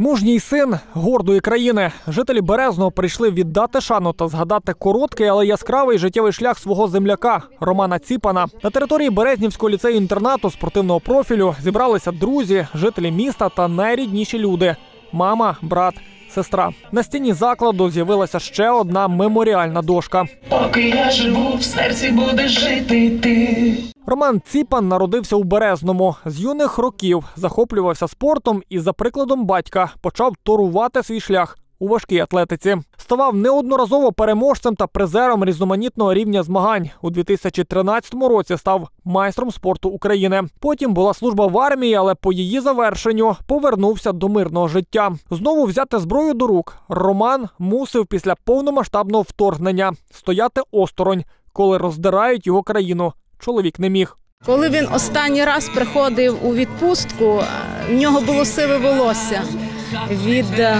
Мужній син гордої країни. Жителі Березного прийшли віддати шану та згадати короткий, але яскравий життєвий шлях свого земляка Романа Ціпана. На території Березнівського ліцею інтернату спортивного профілю зібралися друзі, жителі міста та найрідніші люди: мама, брат, сестра. На стіні закладу з'явилася ще одна меморіальна дошка. Поки я живу, в серці будеш жити ти. Роман Ціпан народився у Березному. З юних років захоплювався спортом і, за прикладом батька, почав торувати свій шлях у важкій атлетиці. Ставав неодноразово переможцем та призером різноманітного рівня змагань. У 2013 році став майстром спорту України. Потім була служба в армії, але по її завершенню повернувся до мирного життя. Знову взяти зброю до рук. Роман мусив після повномасштабного вторгнення стояти осторонь, коли роздирають його країну. Чоловік не міг. Коли він останній раз приходив у відпустку, в нього було сиве волосся від, е,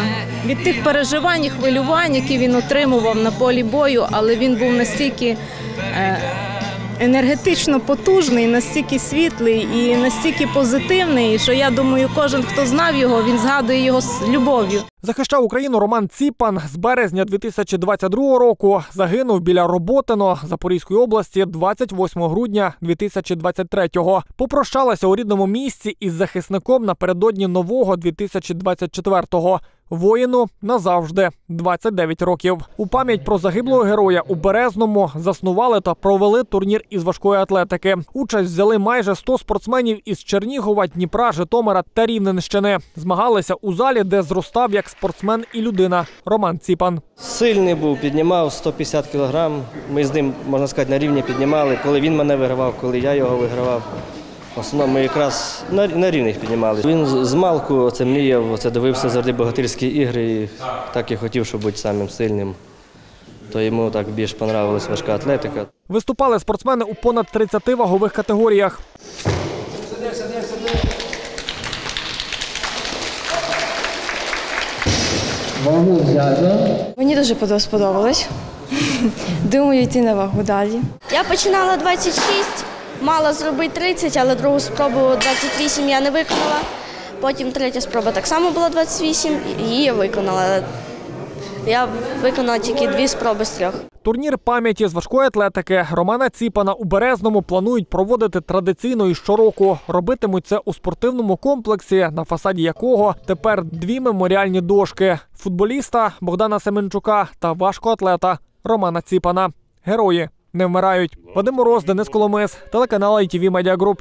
від тих переживань і хвилювань, які він отримував на полі бою, але він був настільки е, енергетично потужний, настільки світлий і настільки позитивний, що я думаю, кожен, хто знав його, він згадує його з любов'ю. Захищав Україну Роман Ціпан з березня 2022 року. Загинув біля Роботино Запорізької області 28 грудня 2023-го. Попрощалася у рідному місці із захисником напередодні нового 2024-го. Воїну назавжди 29 років. У пам'ять про загиблого героя у Березному заснували та провели турнір із важкої атлетики. Участь взяли майже 100 спортсменів із Чернігова, Дніпра, Житомира та Рівненщини. Змагалися у залі, де зростав як спортсмен і людина Роман Ціпан. Сильний був, піднімав 150 кг. Ми з ним, можна сказати, на рівні піднімали. Коли він мене вигравав, коли я його вигравав. В основному ми якраз на, на рівних піднімали. Він з малку це мріяв, це дивився завжди богатирські ігри і так і хотів, щоб бути самим сильним. То йому так більш понравилась важка атлетика. Виступали спортсмени у понад 30 вагових категоріях. Мені дуже подо- сподобалось. Думаю, йти на вагу далі. Я починала 26, мала зробити 30, але другу спробу 28 я не виконала. Потім третя спроба так само була 28, і її я виконала. Я виконала тільки дві спроби з трьох. Турнір пам'яті з важкої атлетики Романа Ціпана у Березному планують проводити традиційно і щороку. Робитимуть це у спортивному комплексі, на фасаді якого тепер дві меморіальні дошки футболіста Богдана Семенчука та важкоатлета Романа Ціпана. Герої не вмирають. Вадим Мороз, Денис Коломис, телеканал ITV Media Group.